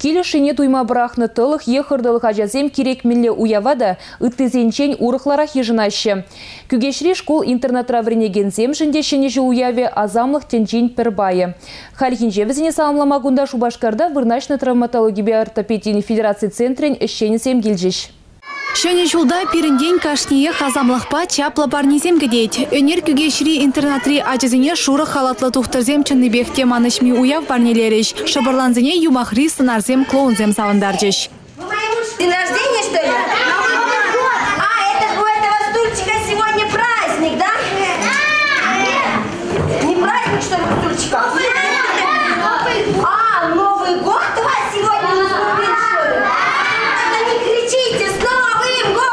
Килі шине туйма брахны тылық ехырдылық ажазем керек милле уявада үттізенчен ежінашы. Күгешри школ интернатра вренегензем жінде шенежі уяве азамлық тенчен пербайы. Халихинже візіне саламламагунда Шубашкарда вырначны травматология ортопедийный федерации центрен ішченесем келжеш. Шөне жылда пирінден кашние хазамлықпа чапла барнезем гедейт. Өнер күгешри интернатри ажызыне шуры халатлы тухтырзем чынныбек манышми уяв барнелереш. Шабырланзыне юмахри сынарзем клоунзем савындаржеш. День рождения, что ли? А, это у этого стульчика сегодня праздник, да? Не праздник, что ли, у стульчика? А, Новый год у вас сегодня наступил, что ли? Тогда не кричите, с Новым годом!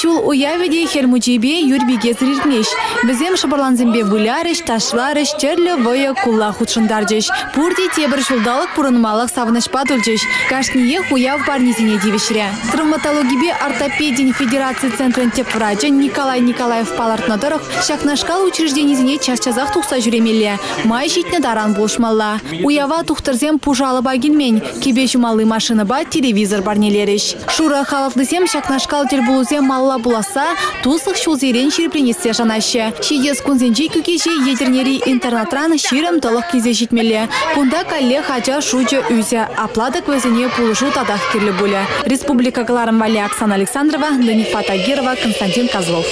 Жул уяведе хермучебе юрбиге зриртмеш. Бізем шабырланзембе вылярыш, ташларыш, черлі войы кулла худшындаржеш. Пурди тебір жулдалық пұрынмалық савынышпа дұлжеш. Кашние хуяв барнизине девишре. Травматологибе ортопедин федерации центрын теп Николай Николаев палартнадырық шакнашкал учрежденизине час-чазақ тұқса жүремелі. Май житне даран болшмалла. Уява тұқтырзем пужалы багилмен. Кебе жумалы машины ба телевизор барнелереш. Шура халатлысем шакнашкал тербулузем малла буласа, тусық шулзерен шерпленесте жанашы. Шегес күнзенжей күкеше едернери интернатран ширым тылық кезе жетмелі. Кунда калле хача шучы үзе апладық өзіне пулышу тадақ керлі бұлі. Республика Галарым Вали Оксана Александрова, Данифа Тагирова, Константин Козлов.